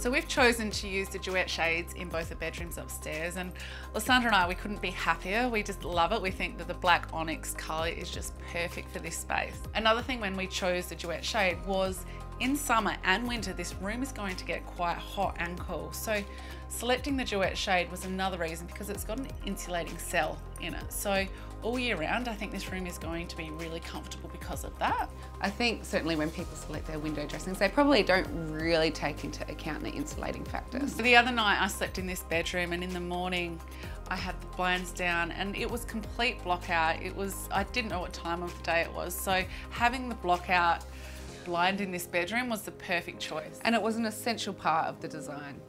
So we've chosen to use the Duette shades in both the bedrooms upstairs and Lysandra and I, we couldn't be happier. We just love it. We think that the black onyx colour is just perfect for this space. Another thing when we chose the Duette shade was in summer and winter, this room is going to get quite hot and cool. So selecting the Duette shade was another reason because it's got an insulating cell in it. So all year round, I think this room is going to be really comfortable because of that. I think certainly when people select their window dressings, they probably don't really take into account the insulating factors. So The other night I slept in this bedroom and in the morning I had the blinds down and it was complete block out. It was, I didn't know what time of the day it was. So having the block out blind in this bedroom was the perfect choice. And it was an essential part of the design.